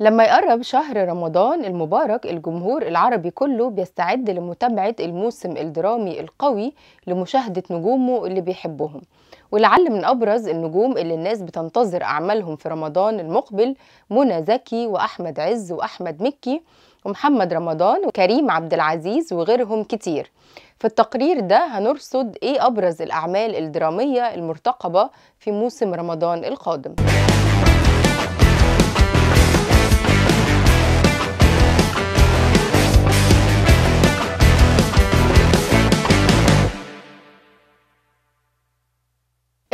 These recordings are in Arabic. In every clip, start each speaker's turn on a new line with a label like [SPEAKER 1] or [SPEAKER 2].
[SPEAKER 1] لما يقرب شهر رمضان المبارك الجمهور العربي كله بيستعد لمتابعة الموسم الدرامي القوي لمشاهدة نجومه اللي بيحبهم. ولعل من أبرز النجوم اللي الناس بتنتظر أعمالهم في رمضان المقبل منى زكي وأحمد عز وأحمد مكي ومحمد رمضان وكريم عبد العزيز وغيرهم كتير. في التقرير ده هنرصد إيه أبرز الأعمال الدرامية المرتقبة في موسم رمضان القادم.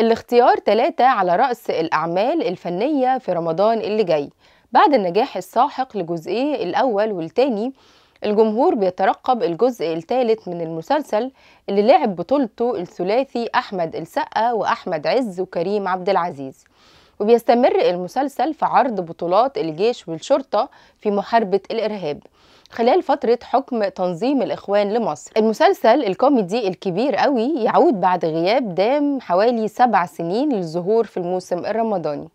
[SPEAKER 1] الاختيار ثلاثة على رأس الأعمال الفنية في رمضان اللي جاي. بعد النجاح الساحق لجزئيه الأول والتاني الجمهور بيترقب الجزء الثالث من المسلسل اللي لعب بطولته الثلاثي أحمد السقا وأحمد عز وكريم عبد العزيز. وبيستمر المسلسل في عرض بطولات الجيش والشرطة في محاربة الإرهاب. خلال فترة حكم تنظيم الإخوان لمصر. المسلسل الكوميدي الكبير قوي يعود بعد غياب دام حوالي سبع سنين للظهور في الموسم الرمضاني.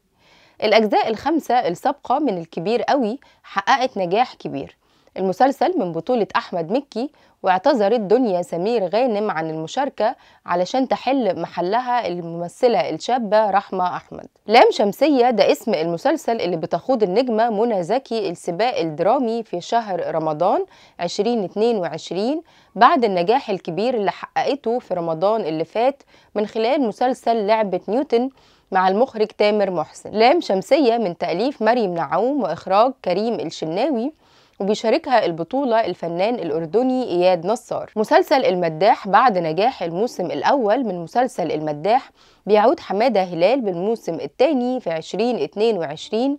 [SPEAKER 1] الأجزاء الخمسة السابقة من الكبير قوي حققت نجاح كبير. المسلسل من بطولة أحمد مكي واعتذرت دنيا سمير غانم عن المشاركة علشان تحل محلها الممثلة الشابة رحمة أحمد. لام شمسية ده اسم المسلسل اللي بتخوض النجمة منى زكي السباق الدرامي في شهر رمضان 2022 بعد النجاح الكبير اللي حققته في رمضان اللي فات من خلال مسلسل لعبة نيوتن مع المخرج تامر محسن. لام شمسية من تأليف مريم نعوم وإخراج كريم الشناوي وبيشاركها البطولة الفنان الأردني إياد نصار. مسلسل المداح بعد نجاح الموسم الأول من مسلسل المداح بيعود حمادة هلال بالموسم الثاني في 2022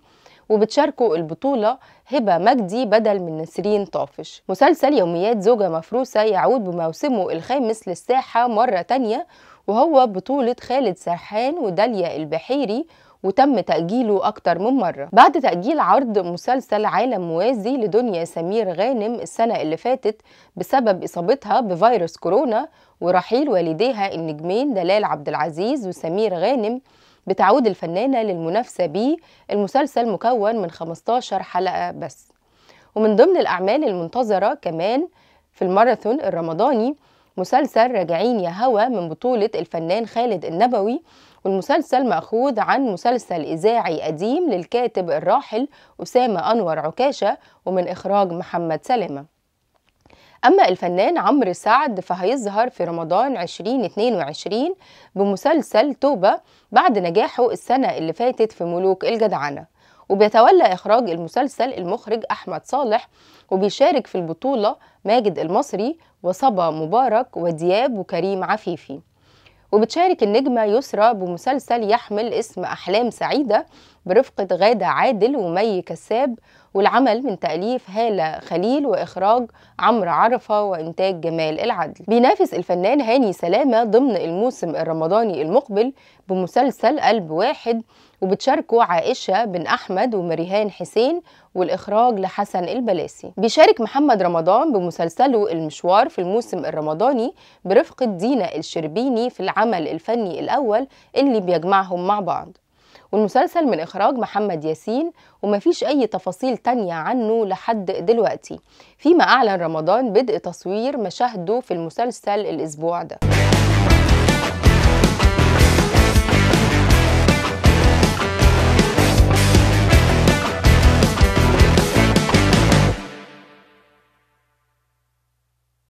[SPEAKER 1] وبتشاركوا البطولة هبة مجدي بدل من نسرين طافش. مسلسل يوميات زوجة مفروسة يعود بموسمه الخامس للساحة مرة تانية وهو بطولة خالد سرحان وداليا البحيري وتم تأجيله أكتر من مرة. بعد تأجيل عرض مسلسل عالم موازي لدنيا سمير غانم السنة اللي فاتت بسبب إصابتها بفيروس كورونا ورحيل والديها النجمين دلال عبد العزيز وسمير غانم بتعود الفنانة للمنافسة بيه. المسلسل مكون من 15 حلقة بس. ومن ضمن الأعمال المنتظرة كمان في الماراثون الرمضاني مسلسل راجعين يا هوا من بطولة الفنان خالد النبوي والمسلسل مأخوذ عن مسلسل إذاعي قديم للكاتب الراحل أسامة أنور عكاشة ومن إخراج محمد سلامة. أما الفنان عمرو سعد فهيظهر في رمضان 2022 بمسلسل توبة بعد نجاحه السنة اللي فاتت في ملوك الجدعنة. وبيتولى إخراج المسلسل المخرج أحمد صالح وبيشارك في البطولة ماجد المصري وصبا مبارك ودياب وكريم عفيفي. وبتشارك النجمة يسرى بمسلسل يحمل اسم أحلام سعيدة برفقة غادة عادل ومي كساب والعمل من تأليف هالة خليل وإخراج عمرو عرفة وإنتاج جمال العدل. بينافس الفنان هاني سلامة ضمن الموسم الرمضاني المقبل بمسلسل قلب واحد وبتشاركوا عائشة بن أحمد ومريهان حسين والإخراج لحسن البلاسي. بيشارك محمد رمضان بمسلسله المشوار في الموسم الرمضاني برفقة دينا الشربيني في العمل الفني الأول اللي بيجمعهم مع بعض. والمسلسل من إخراج محمد ياسين ومفيش أي تفاصيل تانية عنه لحد دلوقتي. فيما أعلن رمضان بدء تصوير مشاهده في المسلسل الأسبوع ده.